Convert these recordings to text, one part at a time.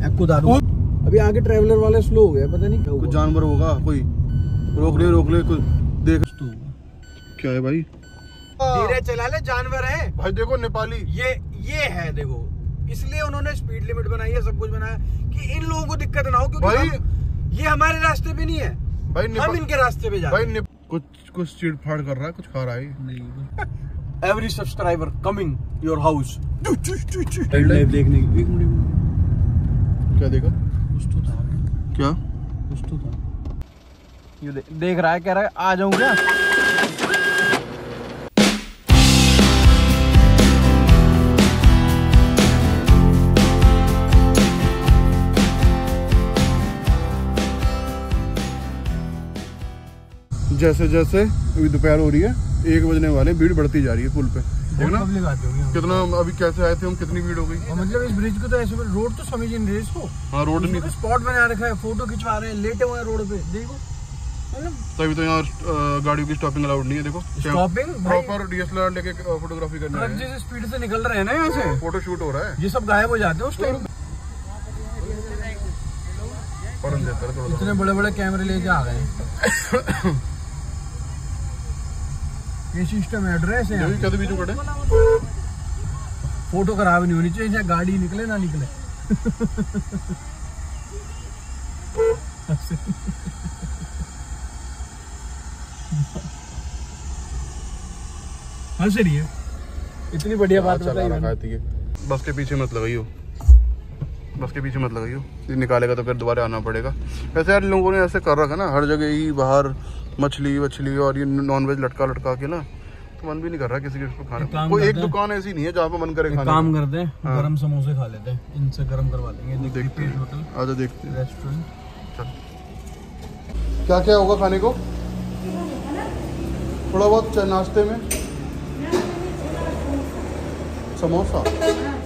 अभी आगे ट्रेवलर वाले स्लो हो गया पता नहीं क्या कुछ जानवर होगा कोई रोक ले रोक ले कुछ देख। तो क्या है भाई? धीरे चला ले जानवर है। भाई देखो नेपाली। ये ये है देखो। इसलिए उन्होंने स्पीड लिमिट बनाई है सब कुछ बनाया कि इन लोगों को दिक्कत ना हो क्योंकि भाई ये हमारे रास्ते पे नहीं है। भाई हम इनके रास्ते पे जा भाई कुछ कुछ चिड़ फाड़ कर रहा है कुछ खा रहा है। ये। Every subscriber coming your house देखने की एक मिनट। क्या देखा? कुछ तो था। क्या? कुछ तो था। ये दे, देख रहा है कह रहा है आ जाऊँ क्या? जैसे जैसे अभी दोपहर हो रही है एक बजने वाले भीड़ बढ़ती जा रही है पुल पे। कितना अभी कैसे आए थे हम कितनी भीड़ हो गई? मतलब इस ब्रिज को तो ऐसे रोड तो समझ ही नहीं रहे इसको। हाँ रोड नहीं स्पॉट बना रखा है फ़ोटो खिंचवा रहे हैं लेटे हुए हैं रोड पे देखो। मतलब तभी तो यहाँ गाड़ियों की स्टॉपिंग अलाउड नहीं है देखो। स्टॉपिंग प्रॉपर डीएसएलआर लेके फोटोग्राफी करना है। जिस स्पीड से निकल रहे हैं ना यहाँ से। फ़ोटो शूट हो रहा है। ये सब गायब हो जाते हैं उस टाइम इतने बड़े बड़े कैमरे लेके आ गए। हैं। ये सिस्टम एड्रेस है तो बीच में खड़े फ़ोटो खराब नहीं होनी चाहिए गाड़ी निकले ना निकले। हंस रही है। इतनी बढ़िया बात चला रखा। है बस के पीछे मत लगाइयो। बस के पीछे मत लगाइयो। ये निकालेगा तो फिर दोबारा आना पड़ेगा। वैसे यार लोगों ने ऐसे कर रखा ना हर जगह ही बाहर मछली वछली और ये नॉन वेज लटका लटका के ना तो मन भी नहीं कर रहा किसी के इसको खाने कोई एक दुकान ऐसी नहीं है जहाँ पे मन करे खाने काम करते हैं गरम समोसे खा लेते हैं। इनसे गरम करवा लेंगे देखते हैं। होटल आजा देखते हैं। रेस्टोरेंट चल। क्या क्या होगा खाने को? थोड़ा बहुत नाश्ते में। समोसा? हाँ,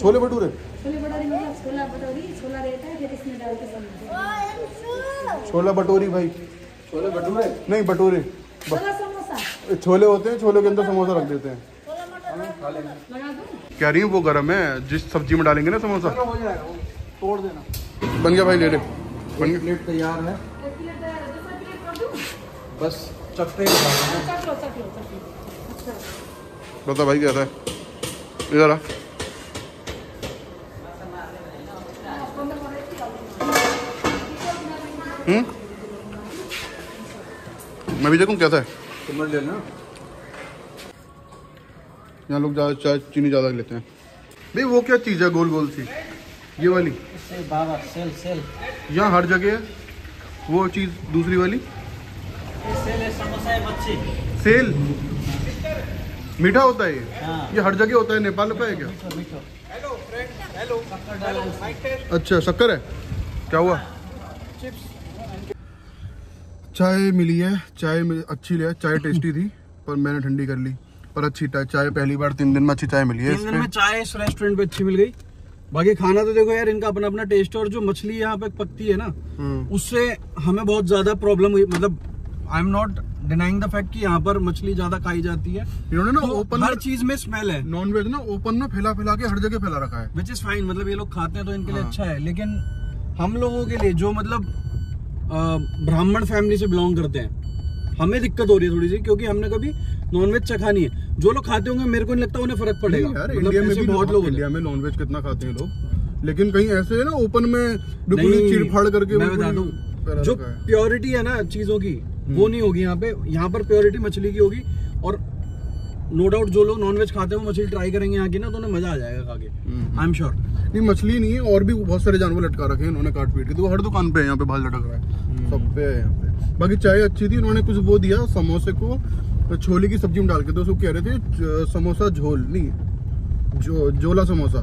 छोले भटूरे मतलब छोला भटूरी छोला रहता है फिर इसमें डाल के समोसा। छोला भटूरी भाई। छोले भटूरे? नहीं भटूरे। समोसा। छोले होते हैं छोले के अंदर समोसा रख देते हैं। कह रही वो गर्म है? जिस सब्ज़ी में डालेंगे ना समोसा? हो तोड़ देना। बन गया भाई ले ले बन गया प्लेट तैयार है। एक प्लेट तैयार है दूसरा प्लेट कर दूँ? बस चखते ही। बता अच्छा। बता भाई क्या था? इधर आ। हम्म? मैं भी देखूँ कैसा है लेना। यहाँ लोग ज़्यादा चाय चीनी ज़्यादा लेते हैं। भाई वो क्या चीज़ है गोल गोल सी? ये वाली। बाबा सेल सेल। यहाँ हर जगह है? वो चीज़ दूसरी वाली? सेल है समोसा है मच्छी। सेल? मीठा होता है ये? ये हर जगह होता है नेपाल का है क्या अच्छा शक्कर है? क्या हुआ? चाय मिली है चाय अच्छी है चाय टेस्टी थी पर मैंने ठंडी कर ली पर अच्छी चाय पहली बार तीन दिन में अच्छी चाय मिली है तीन दिन में चाय इस रेस्टोरेंट पे अच्छी मिल गई। बाकी खाना तो देखो यार इनका अपना अपना टेस्ट और जो मछली यहाँ पे पकती है ना हम्म, उससे हमें बहुत ज़्यादा प्रॉब्लम हुई। मतलब I am not denying the fact कि यहाँ पर मछली ज़्यादा खाई जाती है। इन्होंने ना तो ओपन हर चीज़ में स्मेल है। नॉन वेज ना ओपन ना फैला फैला के हर जगह फैला रखा है। विच इज़ फाइन मतलब ये लोग खाते हैं तो इनके लिए हाँ। अच्छा है। लेकिन हम लोगों के लिए जो मतलब ब्राह्मण फैमिली से बिलोंग करते हैं। हमें दिक्कत हो रही है थोड़ी सी क्योंकि हमने कभी नॉनवेज चखा नहीं है। जो लोग खाते होंगे मेरे को नहीं लगता उन्हें फ़र्क पड़ेगा। यार मतलब इंडिया में भी बहुत लोग इंडिया में नॉन वेज कितना खाते हैं लोग। लेकिन कहीं ऐसे है ना ओपन में बिल्कुल ही नहीं, चीड़ फाड़ करके मैं बता ही। दूँ, जो प्योरिटी है ना चीज़ों की वो नहीं होगी यहाँ पे। यहाँ पर प्योरिटी मछली की होगी और नो डाउट जो लोग नॉनवेज खाते हैं वो मछली ट्राई करेंगे यहाँ की ना तो उन्हें मज़ा आ जाएगा खा के। हम्म। आई एम श्योर नहीं मछली नहीं है और भी बहुत सारे जानवर लटका रखे हैं इन्होंने काट पीट के। तो हर दुकान पे यहाँ पे भाल लटक रहा है। सब पे है यहाँ पे। बाकी चाय अच्छी थी उन्होंने कुछ वो दिया समोसे को छोले की सब्ज़ी में डाल के। तो उसको कह रहे थे समोसा झोल नहीं जो जोला समोसा।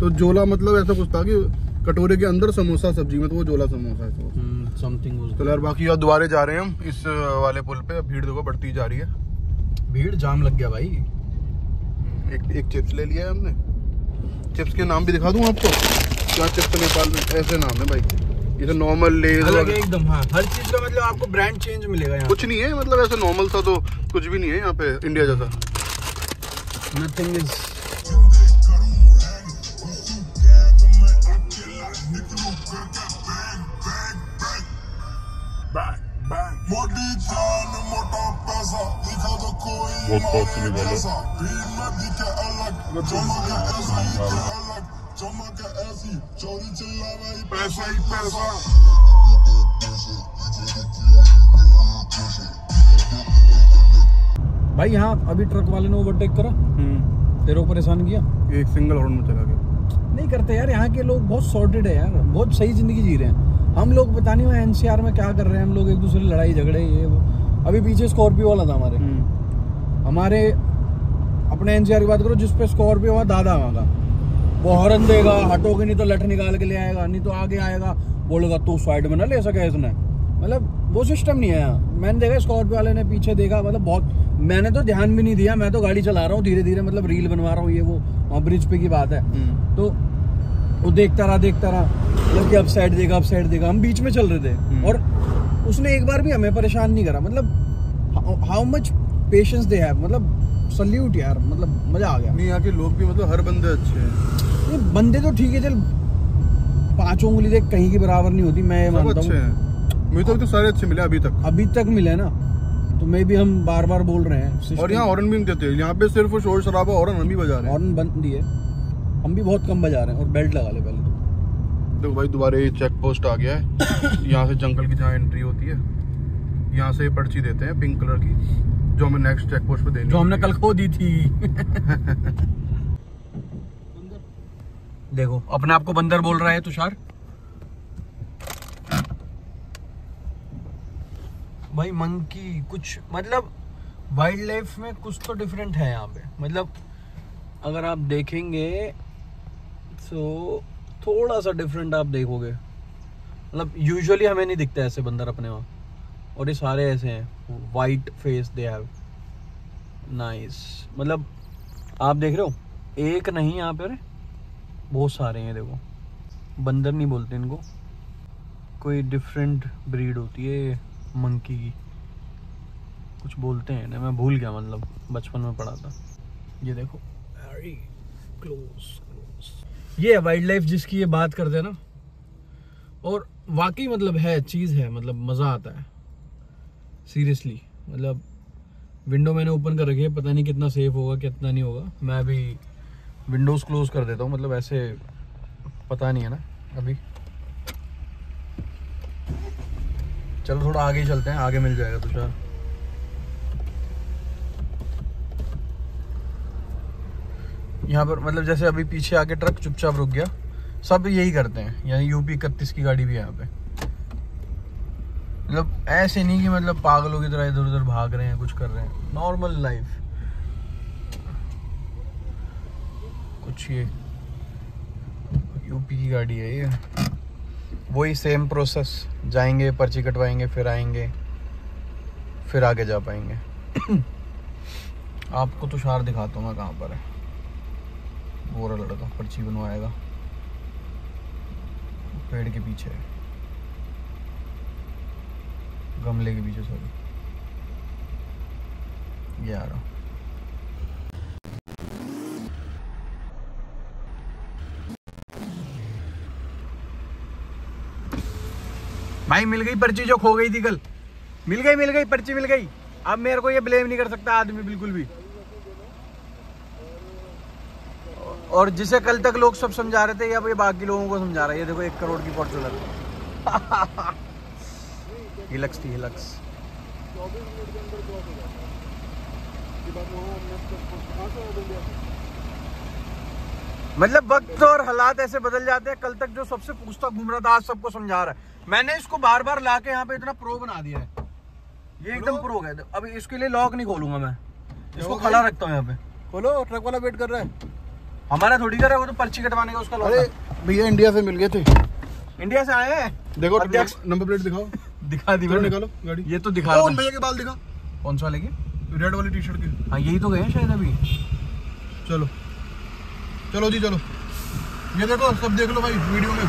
तो जोला मतलब ऐसा कुछ था कि कटोरे के अंदर समोसा सब्ज़ी में तो वो जोला समोसा है तो। समथिंग चलो यार बाकी यार दोबारा जा रहे हैं हम इस वाले पुल पे। भीड़ देखो बढ़ती जा रही है। भीड़ जाम लग गया भाई। एक एक चिप्स ले लिया हमने। चिप्स के नाम भी दिखा दूँ आपको? क्या चिप्स नेपाल में? ऐसे नाम है भाई। ये तो नॉर्मल वगैरह- एकदम हाँ। हर चीज़ का मतलब आपको ब्रांड चेंज मिलेगा यहाँ। कुछ नहीं है मतलब ऐसे नॉर्मल सा तो कुछ भी नहीं है यहाँ पे इंडिया जैसा। नथिंग इज़ बहुत बहुत से निकालो पैसा ही पैसा। भाई यहाँ अभी ट्रक वाले ने ओवरटेक करा। तेरे को परेशान किया? एक सिंगल हॉर्न में चला गया। नहीं करते यार यहाँ के लोग बहुत सॉर्टेड है यार। बहुत सही ज़िंदगी जी रहे हैं। हम लोग पता नहीं एनसीआर में क्या कर रहे हैं। हम लोग एक दूसरे लड़ाई झगड़े ये वो। अभी पीछे स्कॉर्पियो वाला था हमारे। हमारे अपने एनसीआर की बात करो जिस पे स्कॉर्पियो हुआ दादा वहाँ का वो हॉर्न देगा हटोगे नहीं तो लठ निकाल के ले आएगा नहीं तो आगे आएगा। बोलेगा तू साइड में ना ले सके इसने। मतलब वो सिस्टम नहीं है यहाँ। मैंने देखा स्कॉर्पियो वाले ने पीछे देखा मतलब बहुत मैंने तो ध्यान भी नहीं दिया मैं तो गाड़ी चला रहा हूँ धीरे धीरे मतलब रील बनवा रहा हूँ ये वो वहाँ ब्रिज पे की बात है। तो वो देखता रहा देखता रहा मतलब कि अप साइड देगा अप साइड देगा। हम बीच में चल रहे थे और उसने एक बार भी हमें परेशान नहीं करा। मतलब how much patience they have मतलब सल्यूट यार मतलब मज़ा आ गया। नहीं यहाँ के लोग भी मतलब हर बंदे अच्छे हैं। ये बंदे तो ठीक है चल पाँचों उंगली देख कहीं की बराबर नहीं होती मैं मानता अच्छे हूँ। हैं। मुझे तो तो सारे अच्छे मिले अभी तक। अभी तक मिले ना तो मैं भी हम बार बार बोल रहे हैं और यहाँ हॉर्न भी नहीं देते यहाँ पे सिर्फ़ शोर शराबा हॉर्न हम ही बजा रहे हैं। हॉर्न बंद दिए हम भी बहुत कम बजा रहे हैं और बेल्ट लगा ले पहले तो। देखो भाई दोबारा ये चेक पोस्ट आ गया है। यहाँ से जंगल की जहाँ एंट्री होती है यहाँ से पर्ची देते हैं पिंक कलर की। जो हमें नेक्स्ट चेक पोस्ट पे देनी जो हमने कल खो दी थी। देखो अपने आप को बंदर बोल रहा है तुषार। भाई मंकी कुछ मतलब वाइल्ड लाइफ में कुछ तो डिफरेंट है यहाँ पे। मतलब अगर आप देखेंगे तो थोड़ा सा डिफरेंट आप देखोगे। मतलब यूजुअली हमें नहीं दिखता ऐसे बंदर अपने वहाँ। और ये सारे ऐसे हैं। White face they have nice मतलब आप देख रहे हो? एक नहीं यहाँ पे बहुत सारे हैं देखो। बंदर नहीं बोलते इनको। कोई डिफरेंट ब्रीड होती है मंकी की। कुछ बोलते हैं ना, मैं भूल गया मतलब बचपन में पढ़ा था। ये देखो। वेरी क्लोज क्लोज ये वाइल्ड लाइफ जिसकी ये बात करते हैं ना। और वाकई मतलब है, चीज़ है मतलब मज़ा आता है। सीरियसली मतलब विंडो मैंने ओपन कर रखी है, पता नहीं कितना सेफ़ होगा, कितना नहीं होगा। मैं अभी विंडोज़ क्लोज कर देता हूँ मतलब ऐसे पता नहीं है ना, अभी। चलो थोड़ा आगे चलते हैं, आगे मिल जाएगा तुषार। यहाँ पर मतलब जैसे अभी पीछे आके ट्रक चुपचाप रुक गया, सब यही करते हैं, यानी यूपी इकतीस की गाड़ी भी यहाँ पे। मतलब ऐसे नहीं कि मतलब पागलों की तरह इधर उधर भाग रहे हैं, कुछ कर रहे हैं। नॉर्मल लाइफ कुछ ये यूपी की गाड़ी है ये। वही सेम प्रोसेस जाएँगे, पर्ची कटवाएँगे, फिर आएँगे, फिर आगे जा पाएँगे। आपको तुषार दिखाता हूँ मैं कहाँ पर है। वो लड़का पर्ची बनवाएगा। पेड़ के पीछे है। गमले के पीछे सॉरी ये आ रहा भाई, मिल गई पर्ची जो खो गई थी कल। मिल गई मिल गई, पर्ची मिल गई। अब मेरे को ये ब्लेम नहीं कर सकता आदमी बिल्कुल भी। और जिसे कल तक लोग सब समझा रहे थे, अब ये बाकी लोगों को समझा रहा है। ये देखो, एक करोड़ की फॉर्चूनर हिलक्स थी हिलक्स मतलब वक्त और हालात ऐसे बदल जाते हैं कल तक जो सबसे पूछता घूम रहा था आज सबको समझा रहा है। मैंने इसको बार बार ला के यहाँ पे इतना प्रो बना दिया है। ये एकदम प्रो है अब इसके लिए लॉक नहीं खोलूँगा मैं। इसको खड़ा रखता हूँ यहाँ पे। खोलो ट्रक वाला वेट कर रहा है। हमारा थोड़ी कर रहा है वो तो पर्ची कटवाने का उसका अरे भैया इंडिया से मिल गए थे। इंडिया से आए हैं? देखो नंबर प्लेट दिखाओ। दिखा दी मैंने। निकालो गाड़ी। ये तो दिखा उन भैया के बाल दिखा? कौन सा लेके? रेड वाली टी शर्ट के। हाँ यही तो गए शायद अभी। चलो। चलो जी चलो। ये देखो सब देख लो भाई वीडियो में।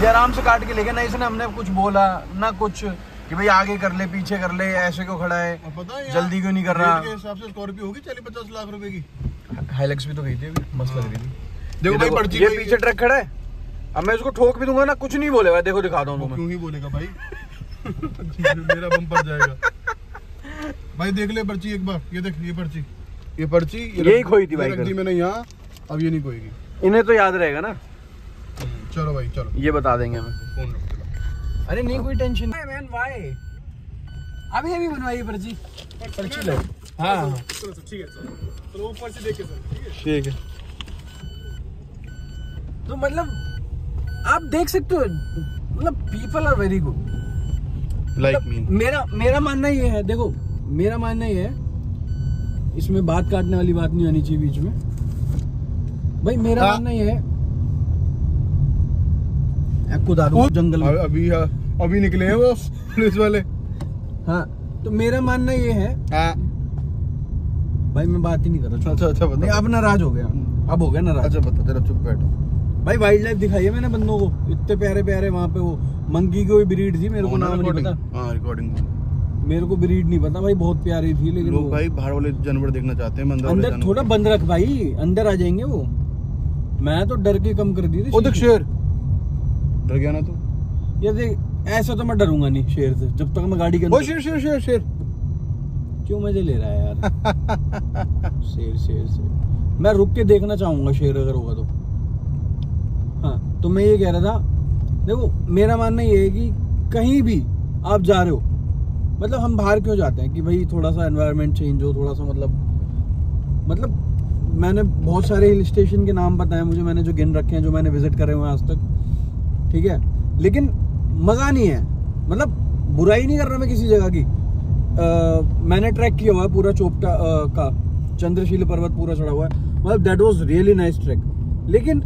ये आराम से काट के लेके ना इसने हमने कुछ बोला ना कुछ कि भाई आगे कर ले पीछे कर ले ऐसे क्यों खड़ा है? पता है जल्दी क्यों नहीं कर रहा? के हिसाब से स्कॉर्पियो होगी चालीस पचास लाख रुपए की। हाइलेक्स भी तो गई थी अभी मस्त लग रही थी। देखो भाई देखो, पर्ची ये पीछे ट्रक खड़ा है। अब मैं उसको ठोक भी दूँगा ना कुछ नहीं बोलेगा देखो दिखाता हूँ क्यों ही बोलेगा भाई? मेरा बम्पर जाएगा। भाई देख ले पर्ची एक बार। ये देख ये पर्ची। ये पर्ची ये यही खोई थी भाई रख दी मैंने यहाँ। अब ये नहीं खोएगी। इन्हें तो याद रहेगा ना। चलो भाई चलो। ये बता देंगे हमें। फ़ोन रख दो। अरे नहीं कोई टेंशन नहीं। मैन वाई अभी अभी बनवाई पर्ची। पर्ची ले। हाँ। हाँ ठीक है? तो मतलब आप देख सकते हो मतलब people are very good like me मतलब मेरा मेरा मानना ये है देखो मेरा मानना ये है इसमें बात काटने वाली बात नहीं आनी चाहिए बीच में। भाई मेरा हाँ। मानना ये है जंगल में। अभी अभी निकले हैं वो पुलिस वाले। हाँ तो मेरा मानना ये है हाँ। भाई मैं बात ही नहीं कर रहा अच्छा अच्छा बता। अब नाराज़ हो गया। अब हो गया नाराज़। अच्छा बता जरा चुप बैठो। भाई वाइल्ड लाइफ दिखाई है मैंने बंदों को। इतने प्यारे प्यारे वहाँ पे वो। मंकी की कोई ब्रीड थी मेरे को नाम नहीं पता। हाँ रिकॉर्डिंग मेरे को ब्रीड नहीं पता भाई बहुत प्यारी थी लेकिन लोग भाई बाहर वाले जानवर देखना चाहते हैं अंदर अंदर थोड़ा बंद रख भाई अंदर आ जाएँगे वो। मैं तो डर के कम कर दी थी देख शेर डर गया ना तू? ये देख ऐसा तो मैं डरूँगा नहीं शेर से जब तक मैं गाड़ी के ओ अंदर शेर शेर शेर शेर। क्यों मज़े ले रहा है यार? शेर शेर शेर। मैं रुक के देखना चाहूँगा शेर अगर होगा तो। हाँ तो मैं ये कह रहा था देखो मेरा मानना ये है कि कहीं भी आप जा रहे हो मतलब हम बाहर क्यों जाते हैं कि भाई थोड़ा सा एनवायरनमेंट चेंज हो थोड़ा सा मतलब मतलब मैंने बहुत सारे हिल स्टेशन के नाम बताए मुझे मैंने जो गिन रखे हैं जो मैंने विज़िट करे हुए हैं आज तक ठीक है? लेकिन मज़ा नहीं है मतलब बुराई नहीं कर रहा मैं किसी जगह की। अ, मैंने ट्रैक किया हुआ है पूरा चोपटा का चंद्रशील पर्वत पूरा चढ़ा हुआ है मतलब that was really nice track लेकिन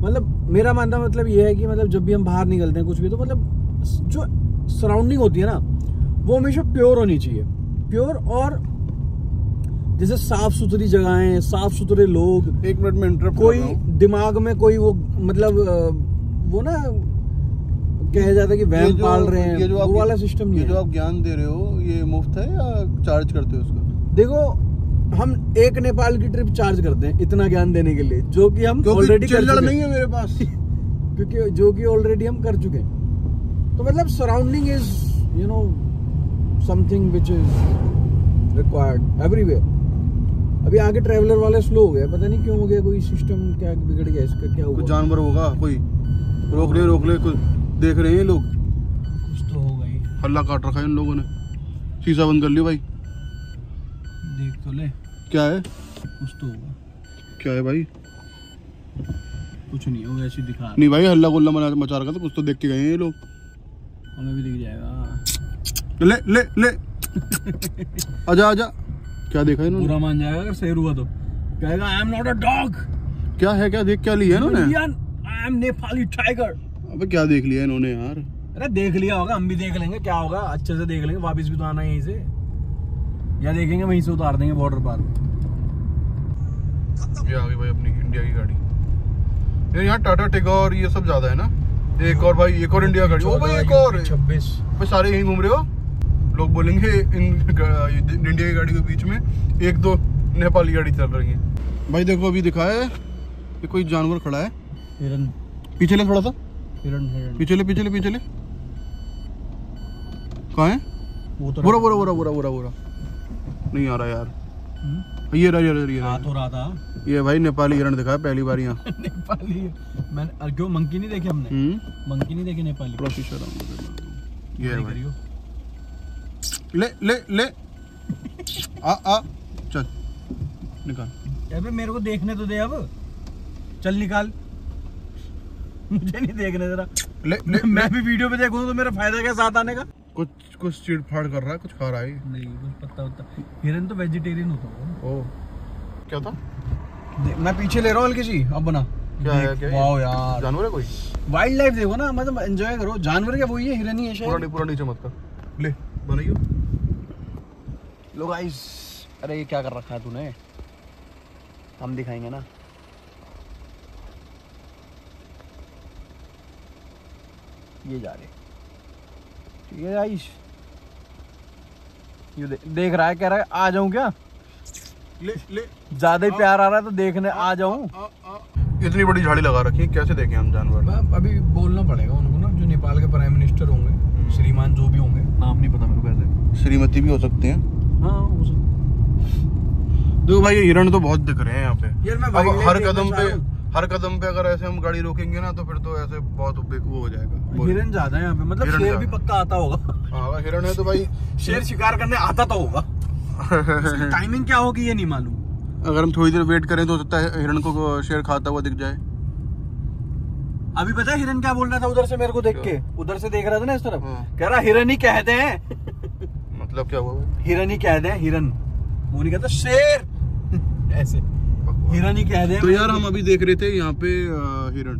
मतलब मेरा मानना मतलब ये है कि मतलब जब भी हम बाहर निकलते हैं कुछ भी तो मतलब जो सराउंडिंग होती है ना वो हमेशा प्योर होनी चाहिए। प्योर और जैसे साफ़ सुथरी जगहें साफ़ सुथरे लोग एक मिनट में इंटरप्ट कोई दिमाग में कोई वो मतलब वो ना कहा जाता है कि वैम पाल रहे हैं ये जो आप वो वाला सिस्टम नहीं ये जो आप ज्ञान दे रहे हो ये मुफ़्त है या चार्ज करते हो उसका? देखो हम एक नेपाल की ट्रिप चार्ज करते हैं इतना ज्ञान देने के लिए जो कि हम ऑलरेडी कर चुके नहीं है मेरे पास। क्योंकि जो कि ऑलरेडी हम कर चुके हैं। तो मतलब surrounding is you know something which is required everywhere अभी आगे ट्रेवलर वाले स्लो हो गए पता नहीं क्यों हो गया कोई सिस्टम क्या बिगड़ गया इसका क्या हुआ? जानवर होगा कोई रोक ले रोक ले कुछ देख रहे हैं लोग? कुछ तो होगा ही। हल्ला काट रखा है इन लोगों ने। शीशा बंद कर लिया भाई। देख तो ले। क्या है? कुछ तो होगा। क्या है भाई? कुछ नहीं होगा ऐसे दिखा नहीं भाई हल्ला गुल्ला मचा मचा रखा था कुछ तो देख के गए हैं ये लोग। हमें भी दिख जाएगा। ले ले ले। आजा आजा। क्या देखा इन्होंने? बुरा मान जाएगा अगर शेर हुआ तो। कहेगा I am not a dog क्या है क्या देख क्या लिया इन्होंने? आई एम नेपाली टाइगर अबे क्या देख लिया इन्होंने यार? अरे देख लिया होगा हम भी देख लेंगे क्या होगा अच्छे से देख लेंगे वापस भी तो आना है यहीं से। या देखेंगे वहीं से उतार देंगे बॉर्डर पार। ये आ गई भाई अपनी इंडिया की गाड़ी। ये यहाँ टाटा टिगोर ये सब ज़्यादा है ना? एक और भाई एक और इंडिया गाड़ी। ओ भाई एक और। छब्बीस। भाई सारे यहीं घूम रहे हो? लोग बोलेंगे इन इंडिया की गाड़ी के बीच में एक दो नेपाली गाड़ी चल रही है। भाई देखो अभी दिखा है ये कोई जानवर खड़ा है। हिरन। पीछे ले थोड़ा सा। हिरन पीछे ले पीछे ले पीछे ले। कहाँ है? तो बुरा बुरा बुरा बुरा बुरा बुरा। नहीं आ रहा यार। ये रहा ये रहा ये रहा। तो रहा था। ये भाई नेपाली हिरण दिखा पहली बार यहाँ। नेपाली मैंने क्यों मंकी नहीं देखे हमने? हम्म। मंकी नहीं देखे नेपाली। ये है भाई। ले ले ले। आ आ। चल। निकाल। अबे मेरे को देखने तो दे अब। चल निकाल। मुझे नहीं देखने जरा ले ले मैं भी वीडियो पे देखूँ तो मेरा फ़ायदा क्या साथ आने का? कुछ कुछ चीड़ फाड़ कर रहा है कुछ खा रहा है? नहीं कुछ पत्ता होता हिरन तो वेजिटेरियन होता होगा ओ। क्या था? मैं पीछे ले रहा हूँ हल्की सी अब बना। क्या है क्या वाओ यार। जानवर है कोई? वाइल्ड लाइफ देखो ना मतलब एंजॉय करो। जानवर क्या वही है हिरन ही है शायद। नहीं पूरा नीचे मत कर। ले बनाइयो। लो गाइस अरे ये क्या कर रखा है तूने? हम दिखाएँगे ना। ये जा रहे। ठीक है गाइस ये दे, देख रहा है कह रहा है आ जाऊँ क्या? ले ले। ज़्यादा ही प्यार आ रहा है तो देखने आ जाऊँ? आ, आ। इतनी बड़ी झाड़ी लगा रखी है कैसे देखें हम जानवर? अभी बोलना पड़ेगा उनको ना जो नेपाल के प्राइम मिनिस्टर होंगे श्रीमान जो भी होंगे। नाम नहीं पता मेरे को ऐसे श्रीमती भी हो सकते हैं। हाँ हो सकता देखो भाई ये हिरण तो बहुत दिख रहे हैं यहाँ पे। यार मैं अब हर कदम पे। हर कदम पे अगर ऐसे हम गाड़ी रोकेंगे ना तो फिर तो ऐसे बहुत वो हो जाएगा। हिरन ज़्यादा है यहाँ पे मतलब हिरन शेर भी पक्का आता होगा। हाँ हिरण है तो भाई शेर शिकार करने आता तो होगा। टाइमिंग क्या होगी ये नहीं मालूम। अगर हम थोड़ी देर वेट करें तो सकता है हिरण को शेर खाता हुआ दिख जाए। अभी पता है हिरन क्या बोल रहा था उधर से मेरे को देख के? उधर से देख रहा था ना इस तरफ़? हाँ। कह रहा हिरन ही कहते हैं। मतलब क्या हुआ? हिरन ही कहते हैं हिरन। वो नहीं कहता शेर! ऐसे। हिरन ही कहते हैं तो यार हम अभी देख रहे थे यहाँ पे हिरण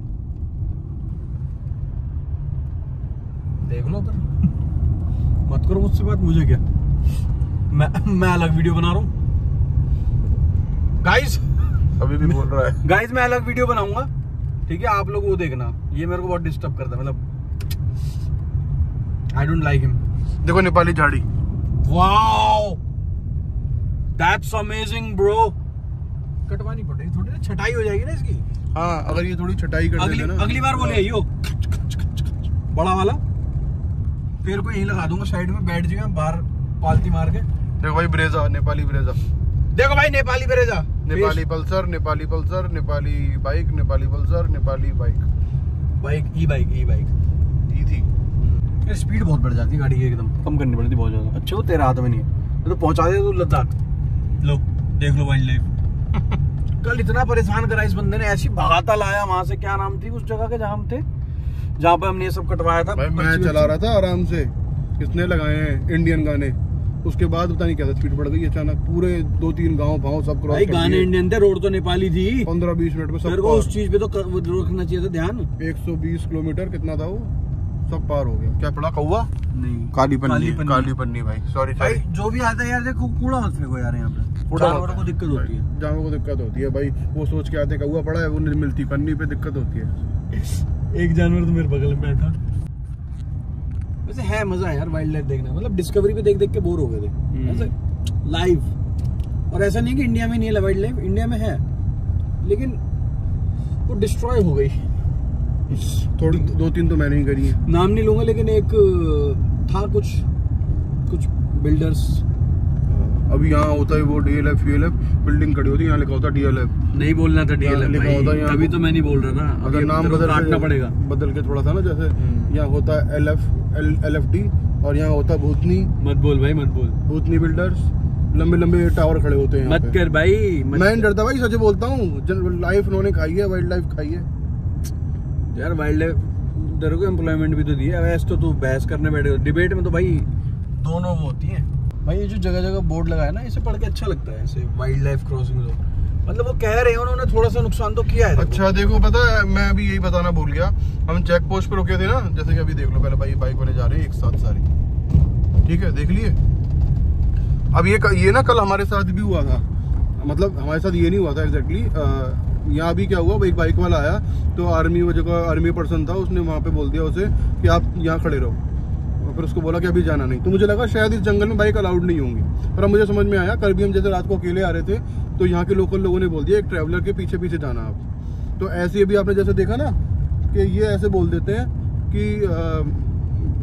देख लो मत करो मुझसे बात मुझे क्या? मैं मैं अलग वीडियो बना रहा हूँ। गाइस अभी भी बोल रहा है। गाइस मैं अलग वीडियो बनाऊँगा। ठीक है आप लोग वो देखना। ये मेरे को बहुत डिस्टर्ब करता है मतलब आई डोंट लाइक हिम देखो नेपाली झाड़ी। वाओ दैट्स अमेजिंग ब्रो कटवानी पड़ेगी थोड़ी ना छटाई हो जाएगी ना इसकी। हाँ अगर ये थोड़ी छटाई कर अगली ना। अगली बार बोले यो बड़ा वाला पेड़ को यहीं लगा दूँगा साइड में बैठ जाएगा बाहर पालती मार के। देखो भाई ब्रेजा नेपाली ब्रेजा। देखो भाई Nepali Brezza. Nepali Pulsar Nepali Pulsar Nepali bike Nepali Pulsar Nepali bike. Bike ई बाइक ई बाइक ई थी स्पीड बहुत बढ़ जाती है गाड़ी की एकदम। कम करनी पड़ती बहुत ज़्यादा। अच्छा तेरा हाथ में नहीं है। तो पहुँचा दे तू लद्दाख। लो देख लो वाइल्ड लाइफ कल इतना परेशान करा इस बंदे ने ऐसी भगाता लाया वहाँ से क्या नाम थी उस जगह के जहाँ हम थे? जहाँ पे हमने ये सब कटवाया था? भाई मैं चला रहा था आराम से। किसने लगाए हैं? इंडियन गाने। उसके बाद पता नहीं क्या स्पीड बढ़ गई अचानक। पूरे दो तीन गाँव भाव सब क्रॉस भाई गाने इंडियन थे रोड तो नेपाली थी। पंद्रह बीस मिनट में सबको उस चीज़ पे तो रखना चाहिए था ध्यान। एक सौ बीस किलोमीटर कितना था वो? सब पार हो गया। क्या पड़ा कौआ नहीं। काली पन्नी काली पन्नी। काली पन्नी भाई। सॉरी भाई सॉरी जो भी आता है यार देखो कूड़ा मत फेंको यार यहाँ पे। जानवरों को दिक्कत होती है। जानवरों को दिक्कत होती है भाई। वो सोच के आते कौआ पड़ा है वो नहीं मिलती पन्नी पे दिक्कत होती है। एक जानवर तो मेरे बगल में बैठा। वैसे है मज़ा है यार वाइल्ड लाइफ देखना। मतलब डिस्कवरी पे देख देख के बोर हो गए थे। हम्म। ऐसे लाइव और ऐसा नहीं कि इंडिया में नहीं है वाइल्ड लाइफ इंडिया में है। लेकिन वो डिस्ट्रॉय हो गई। थोड़ी दो तीन तो मैंने ही करी है। नाम नहीं लूँगा लेकिन एक था कुछ कुछ बिल्डर्स अभी यहाँ होता है वो D L F DLF ULF building खड़ी होती है यहाँ लिखा होता है डीएलएफ नहीं बोलना था यहाँ DLF लिखा होता है तभी तो मैं नहीं बोल रहा था। अगर नाम बदल काटना पड़ेगा। बदल के थोड़ा सा ना जैसे हम्म। यहाँ होता है L F L L F D और यहाँ होता है भूतनी। मत बोल भाई मत बोल। भूतनी बिल्डर्स लंबे लंबे टावर खड़े होते हैं मत कर भाई मत मैं डरता भाई सच बोलता हूँ लाइफ उन्होंने खाई है वाइल्ड लाइफ खाई है। यार वाइल्ड लाइफ तेरे को एम्प्लॉयमेंट भी तो दिया है वैसे तो तू बहस करने बैठे डिबेट में तो भाई दोनों वो होती हैं। भाई, ये जो जगह जगह बोर्ड लगा है ना, इसे पढ़ के अच्छा लगता है ऐसे वाइल्ड लाइफ क्रॉसिंग मतलब वो कह रहे हैं, उन्होंने थोड़ा सा नुकसान तो किया है। अच्छा देखो, पता है, मैं अभी यही बताना भूल गया। हम चेक पोस्ट पे रुके थे ना, जैसे कि अभी देख लो, पहले भाई बाइक वाले जा रहे हैं एक साथ सारी। ठीक है, देख लिए? अब ये ये ना कल हमारे साथ भी हुआ था। मतलब हमारे साथ ये नहीं हुआ था एग्जैक्टली यहाँ भी क्या हुआ एक बाइक वाला आया तो आर्मी वो जगह आर्मी पर्सन था, उसने वहाँ पे बोल दिया उसे कि आप यहाँ खड़े रहो। फिर उसको बोला कि अभी जाना नहीं। तो मुझे लगा शायद इस जंगल में बाइक अलाउड नहीं होंगी। पर अब मुझे समझ में आया कल भी हम जैसे रात को अकेले आ रहे थे तो यहाँ के लोकल लोगों ने बोल दिया एक ट्रैवलर के पीछे पीछे जाना आप। तो ऐसे अभी आपने जैसे देखा ना कि ये ऐसे बोल देते हैं कि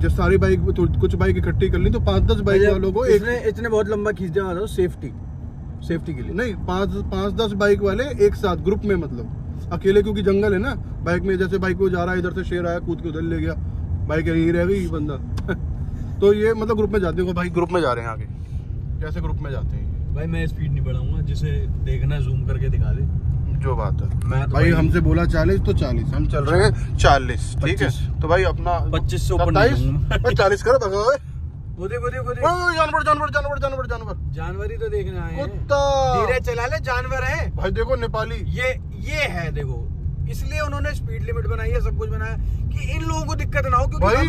जब सारी बाइक तो कुछ बाइक इकट्ठी कर ली तो पाँच दस बाइक वालों को एक इतने बहुत लंबा खींच था सेफ्टी सेफ्टी के लिए। नहीं पाँच पाँच दस बाइक वाले एक साथ ग्रुप में मतलब। अकेले क्योंकि जंगल है ना बाइक में जैसे बाइक को जा रहा है इधर से शेर आया कूद के उधर ले गया। बाइक यहीं रह गई बंदा। तो ये मतलब ग्रुप में जाते हैं भाई? ग्रुप में जा रहे हैं आगे। कैसे ग्रुप में जाते हैं। भाई मैं स्पीड नहीं बढ़ाऊँगा जिसे देखना जूम करके दिखा दे। जो बात है। मैं तो भाई भाई- हमसे बोला चालीस तो चालीस। हम चल रहे हैं चालीस ठीक है? तो भाई अपना 25 से ऊपर चालीस करो जानवर जानवर जानवर जानवर जानवर। जानवर ही तो देखने आए हैं। कुत्ता। धीरे चला ले जानवर है। भाई देखो नेपाली। ये ये है देखो। इसलिए उन्होंने स्पीड लिमिट बनाई है सब कुछ बनाया कि इन लोगों को दिक्कत ना हो क्योंकि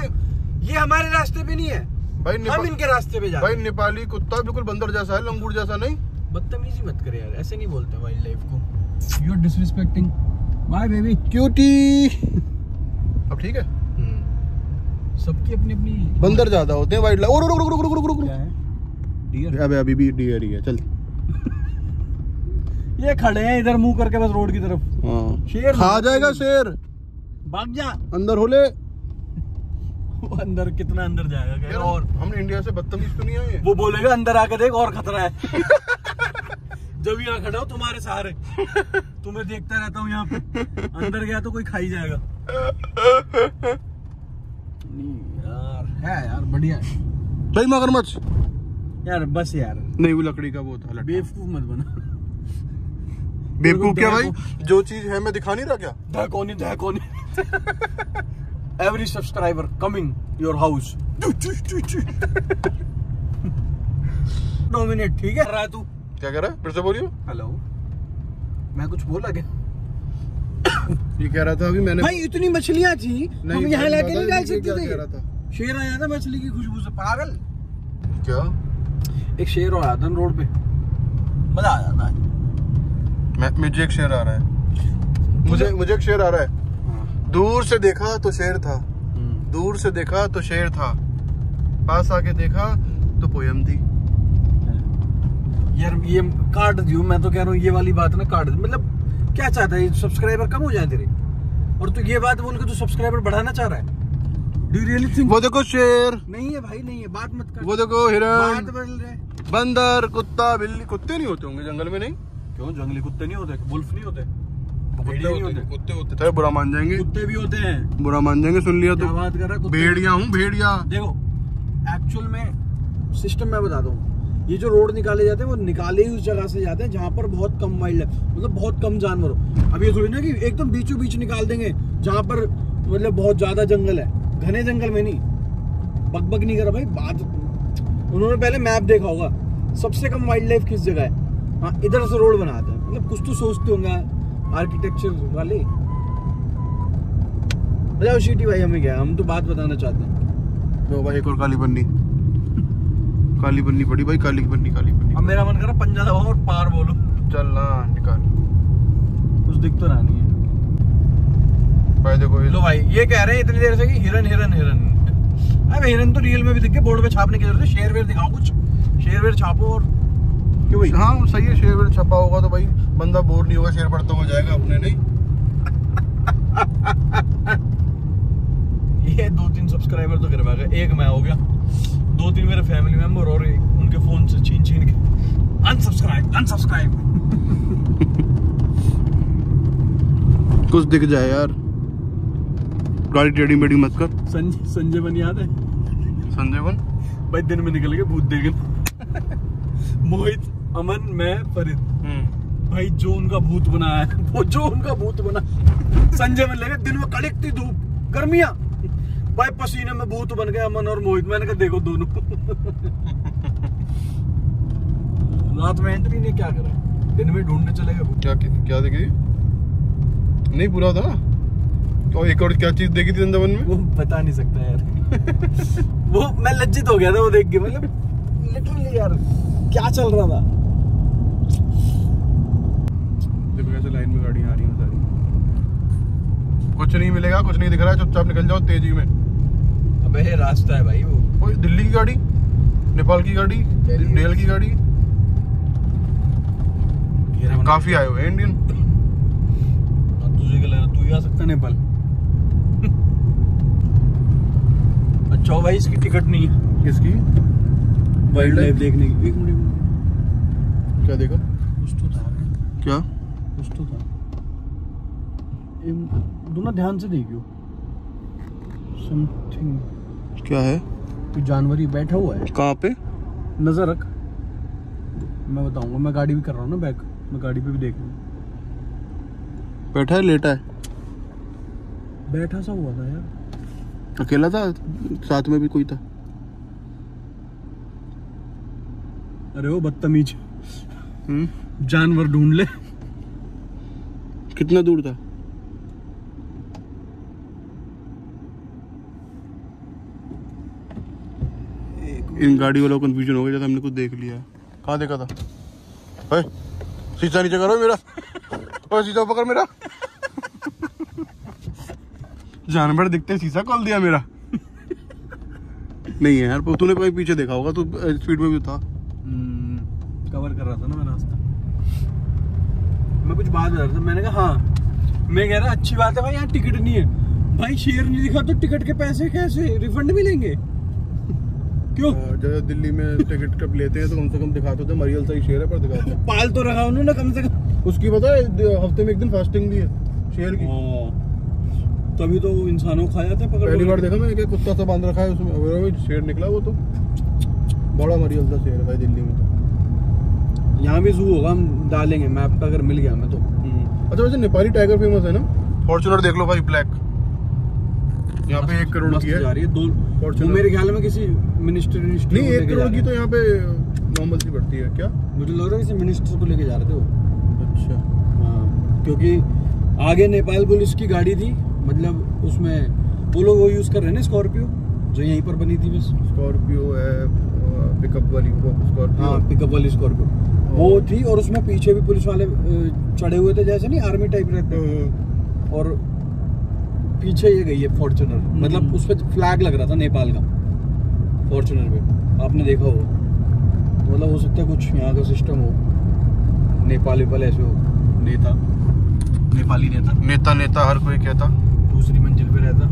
ये हमारे रास्ते पे नहीं है। भाई हम इनके रास्ते पे जा भाई नेपाली कुत्ता बिल्कुल बंदर जैसा है लंगूर जैसा नहीं। बदतमीजी मत करे यार ऐसे नहीं बोलते वाइल्ड लाइफ को। You are disrespecting bye baby cutie अब ठीक है। सबकी अपनी अपनी बंदर ज़्यादा होते हैं वाइल्ड लाइफ रुक रुक रुक रुक रुक रुक क्या है? डियर अबे अभी भी डियर ही है चल। ये खड़े हैं इधर मुँह करके बस रोड की तरफ़। हाँ। शेर खा जाएगा शेर। भाग जा। अंदर होले वो अंदर कितना अंदर जाएगा? और हम इंडिया से बदतमीज तो नहीं आए? वो बोलेगा अंदर आके देख और खतरा है। जब यहाँ खड़ा हो तुम्हारे सहारे। तुम्हें देखता रहता हूँ यहाँ पे। अंदर गया तो कोई खाई जाएगा। नहीं यार है यार बढ़िया है। भाई मगरमच्छ यार बस यार। नहीं वो लकड़ी का वो था बेवकूफ़ मत बना। बेवकूफ़ क्या भाई? जो चीज़ है मैं दिखा नहीं रहा क्या? धकोनी धकोनी every subscriber coming your house dominate ठीक है? कर रहा है तू? क्या कह रहा है? फिर से बोलियो। हेलो मैं कुछ बोला क्या? ये कह रहा था अभी मैंने भाई इतनी मछलियाँ थी हम नहीं, यहाँ लाके नहीं डाल सकते कह रहा थे? शेर आया था मछली की खुशबू से पागल। क्या? एक शेर और आया था रोड पे। मज़ा आ जाता है मैं मुझे एक शेर आ रहा है। मुझे मुझे एक शेर आ रहा है। दूर से देखा तो शेर था। हम्म। दूर से देखा तो शेर था। पास आके देखा तो पोयम थी। यार ये काट दियो मैं तो कह रहा हूँ ये वाली बात ना काट मतलब क्या चाहता है सब्सक्राइबर कम हो जाए तेरे? और तू तो ये बात बोल के तू सब्सक्राइबर बढ़ाना चाह रहा है? डू रियली थिंक वो देखो शेर। नहीं है भाई नहीं है बात मत कर। वो देखो बात हिरण बदल रहे बंदर कुत्ता बिल्ली कुत्ते नहीं होते होंगे जंगल में नहीं? क्यों जंगली कुत्ते नहीं होते? वुल्फ नहीं होते? कुत्ते होते होते कुत्ते होते थे बुरा मान जाएँगे। कुत्ते भी होते हैं। बुरा मान जाएँगे सुन लिया तो। बात कर रहा भेड़िया हूँ भेड़िया। देखो एक्चुअल में सिस्टम मैं बताता हूँ। ये जो रोड निकाले जाते हैं वो निकाले ही उस जगह से जाते हैं जहाँ पर बहुत कम वाइल्ड लाइफ मतलब बहुत कम जानवर हो। अब ये थोड़ी ना कि एकदम बीचों बीच निकाल देंगे जहाँ पर मतलब बहुत ज़्यादा जंगल है। घने जंगल में नहीं। बक बक नहीं करा भाई बात उन्होंने पहले मैप देखा होगा। सबसे कम वाइल्ड लाइफ किस जगह है? हाँ इधर से रोड बनाते हैं। मतलब कुछ तो सोचते होंगे। आर्किटेक्चर वाले। मतलब शिटी भाई हमें क्या हम तो बात बताना चाहते हैं। लो भाई एक और काली पन्नी काली पन्नी पड़ी भाई काली पन्नी काली अब मेरा मन कर रहा पंजा दबाओ और पार बोलो। चल ना निकाल। कुछ दिख तो रहा नहीं है। भाई देखो लो भाई ये कह रहे हैं इतनी देर से कि हिरन हिरन हिरन। अबे हिरन तो रियल में भी दिख गए बोर्ड पे छापने की ज़रूरत है शेर वेर दिखाओ कुछ। शेर वेर छापो और क्यों भाई? हाँ सही है शेर वेर छपा होगा तो भाई बंदा बोर नहीं होगा शेर पढ़ता हुआ जाएगा अपने नहीं? ये दो तीन सब्सक्राइबर तो करवा गए एक मैं हो गया। दो तीन मेरे फैमिली मेंबर और एक उनके फ़ोन से छीन छीन के। अनसब्सक्राइब अनसब्सक्राइब कुछ दिख जाए यार। गाड़ी टेढ़ी मेढ़ी मत कर। संजय संजय बन याद है? संजय बन? भाई दिन में निकल गए भूत देखने मोहित। अमन मैं फरीद। भाई जो उनका भूत बनाया है वो जो उनका भूत बना संजय में लगे दिन में कड़कती धूप गर्मियाँ। भाई पसीने में भूत बन गए अमन और मोहित। मैंने कहा देखो दोनों। रात में एंट्री ने क्या करा? दिन में ढूँढने चले गए क्या क्या देखी? नहीं पूरा था। ना और एक और क्या चीज़ देखी थी वृंदावन में? वो बता नहीं सकता यार। वो मैं लज्जित हो गया था वो देख के मतलब लिटरली यार क्या चल रहा था? देखो कैसे लाइन में गाड़ियाँ आ रही हैं सारी। कुछ नहीं मिलेगा कुछ नहीं दिख रहा है चुपचाप निकल जाओ तेज़ी में। अबे ये रास्ता है भाई वो। कोई दिल्ली की गाड़ी? नेपाल की गाड़ी। डेल की गाड़ी? काफ़ी आए हुए इंडियन। तुझे क्या लगा तू ही आ सकता है नेपाल? अच्छा भाई इसकी टिकट नहीं है। किसकी? वाइल्ड लाइफ देखने की। एक मिनट। क्या देखा? कुछ तो था। क्या? तो था। दोनों ध्यान से देखियो। समथिंग क्या है? कोई जानवर ही बैठा हुआ है। कहाँ पे? नज़र रख। मैं बताऊँगा मैं गाड़ी भी कर रहा हूँ ना बैक। मैं गाड़ी पे भी देख रहा बैठा है लेटा है? बैठा सा हुआ था यार। अकेला था? साथ में भी कोई था? अरे वो बदतमीज। हम्म। जानवर ढूंढ ले। कितना दूर था? इन गाड़ी वालों को कंफ्यूजन हो गया, जैसे हमने कुछ देख लिया। कहाँ देखा था? है शीशा नीचे करो मेरा। और शीशा पकड़ मेरा। जानवर दिखते शीशा खोल दिया मेरा। नहीं है यार, तूने कहीं पीछे देखा होगा तो स्पीड में भी था। कवर कर रहा था ना मैं रास्ता। कुछ बात बता रहा था। मैंने कहा हाँ। मैं कह रहा अच्छी बात है भाई यहाँ टिकट नहीं है। भाई शेर नहीं दिखा तो टिकट के पैसे कैसे? रिफंड मिलेंगे क्यों? हाँ, जैसे दिल्ली में टिकट कब लेते हैं तो कम से कम दिखाते थे मरियल सही शेर है पर दिखाते हैं पाल तो रखा उन्होंने कम से कम। उसकी पता है हफ़्ते में एक दिन फास्टिंग भी है शेर की। हाँ। तभी तो तभी खा जाते पकड़ पहली बार देखा मैंने कुत्ता सा बाँध रखा है उसमें। वो शेर निकला वो तो। बड़ा मरियल था शेर भाई दिल्ली में तो। यहाँ भी जू होगा हम डालेंगे। मैप पे अगर मिल गया हमें तो अच्छा वैसे नेपाली टाइगर फ़ेमस है ना? फॉर्चुनर देख लो भाई ब्लैक यहाँ पे एक करोड़ की है। जा रही है दो Fortuner। मेरे ख्याल में किसी मिनिस्टर मिनिस्टर नहीं एक करोड़ की तो यहाँ पे नॉर्मल सी पड़ती है क्या? मुझे लग रहा है किसी मिनिस्टर को लेके जा रहे थे वो। अच्छा। हाँ, क्योंकि आगे नेपाल पुलिस की गाड़ी थी मतलब उसमें वो लोग वो यूज़ कर रहे हैं ना स्कॉर्पियो जो यहीं पर बनी थी बस। स्कॉर्पियो है पिकअप वाली स्कॉर्पियो हाँ पिकअप वाली स्कॉर्पियो वो थी और उसमें पीछे भी पुलिस वाले चढ़े हुए थे जैसे नहीं आर्मी टाइप रहते हैं। हम्म, और पीछे ये गई है फॉर्चुनर मतलब उस पर फ्लैग लग रहा था नेपाल का। फॉर्चुनर पे। आपने देखा हो मतलब हो सकता है कुछ यहाँ का सिस्टम हो। नेपाल वेपाल ऐसे हो। नेता। नेपाली नेता। नेता नेता हर कोई कहता। दूसरी मंजिल पे रहता।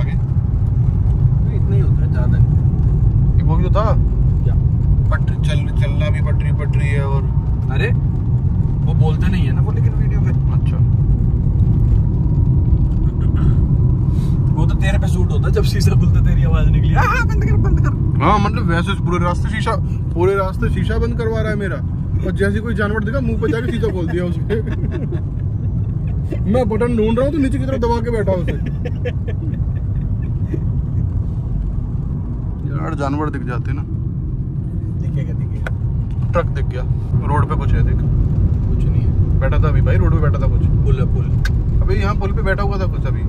आगे। तो इतना ही होता है ज़्यादा वो भी तो था। क्या? पट चल चलना भी पटरी पटरी है और अरे वो बोलते नहीं है ना वो लेकिन वीडियो पे। अच्छा। वो तो तेरे पे सूट होता जब शीशा खुलता तेरी आवाज़ निकली। हाँ हाँ, बंद कर बंद कर। हाँ मतलब वैसे पूरे रास्ते शीशा पूरे रास्ते शीशा बंद करवा रहा है मेरा। और जैसे कोई जानवर देखा मुँह पे जाके शीशा खोल दिया उसके मैं बटन ढूंढ रहा हूँ तो नीचे की तरफ़ दबा के बैठा उसे। यार जानवर दिख जाते ना। दिखेगा दिखेगा। ट्रक दिख गया। रोड पे कुछ है देख। कुछ नहीं है। बैठा था अभी भाई रोड पे बैठा था कुछ। पुल है पुल। अभी यहाँ पुल पे बैठा हुआ था कुछ अभी।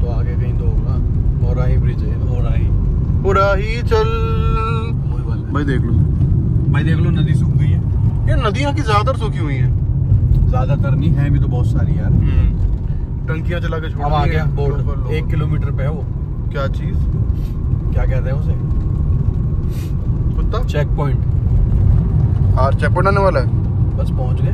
तो आगे कहीं तो होगा। और ही ब्रिज है और ही पूरा ही चल। भाई देख लो। भाई देख लो नदी सूख गई है। ये नदियाँ की ज़्यादातर सूखी हुई है। ज़्यादातर नहीं है भी तो बहुत सारी यार। टंकियाँ चला के छोड़ आ गया बोर्ड। एक किलोमीटर पे है वो। क्या चीज़? क्या कहते हैं उसे? कुत्ता? चेक पॉइंट और चेक पॉइंट आने वाला है। बस पहुँच गए।